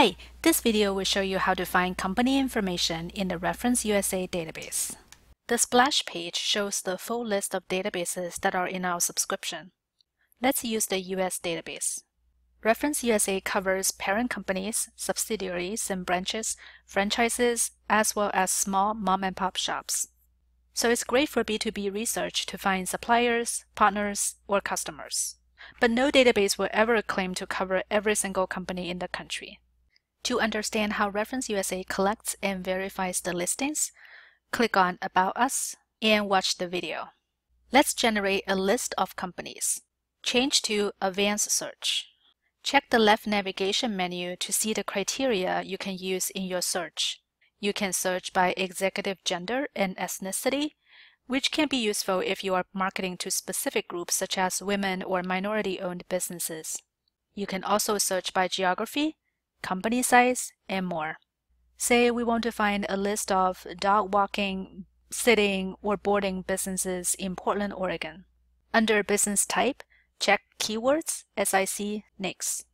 Hi, this video will show you how to find company information in the Reference USA database. The splash page shows the full list of databases that are in our subscription. Let's use the US database. Reference USA covers parent companies, subsidiaries and branches, franchises, as well as small mom-and-pop shops. So it's great for B2B research to find suppliers, partners, or customers. But no database will ever claim to cover every single company in the country. To understand how Reference USA collects and verifies the listings, click on About Us and watch the video. Let's generate a list of companies. Change to Advanced Search. Check the left navigation menu to see the criteria you can use in your search. You can search by executive gender and ethnicity, which can be useful if you are marketing to specific groups such as women or minority-owned businesses. You can also search by geography, company size, and more. Say we want to find a list of dog walking, sitting, or boarding businesses in Portland, Oregon. Under business type, check keywords, SIC, NAICS.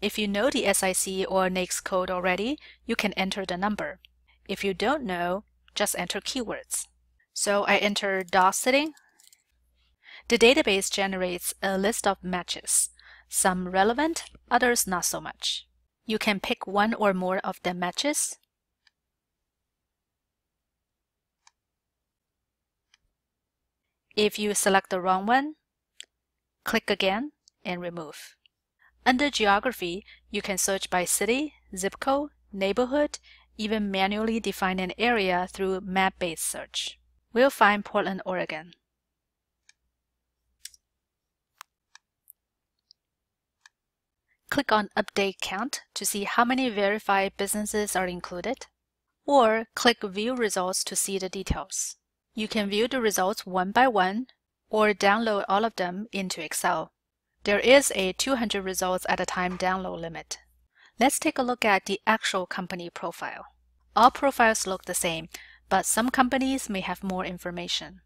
If you know the SIC or NAICS code already, you can enter the number. If you don't know, just enter keywords. So I enter dog sitting. The database generates a list of matches, some relevant, others not so much. You can pick one or more of the matches. If you select the wrong one, click again and remove. Under Geography, you can search by city, zip code, neighborhood, even manually define an area through map-based search. We'll find Portland, Oregon. Click on Update Count to see how many verified businesses are included, or click View Results to see the details. You can view the results one by one, or download all of them into Excel. There is a 200 results at a time download limit. Let's take a look at the actual company profile. All profiles look the same, but some companies may have more information.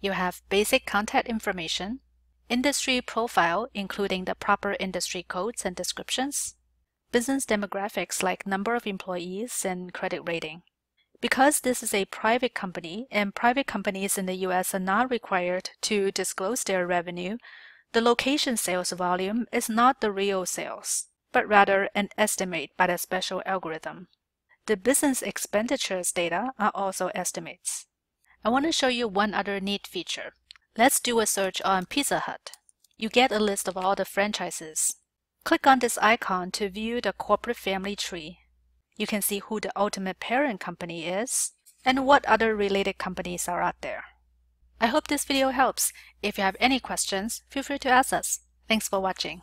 You have basic contact information, industry profile including the proper industry codes and descriptions, business demographics like number of employees and credit rating. Because this is a private company and private companies in the US are not required to disclose their revenue, the location sales volume is not the real sales, but rather an estimate by the special algorithm. The business expenditures data are also estimates. I want to show you one other neat feature. Let's do a search on Pizza Hut. You get a list of all the franchises. Click on this icon to view the corporate family tree. You can see who the ultimate parent company is and what other related companies are out there. I hope this video helps. If you have any questions, feel free to ask us. Thanks for watching.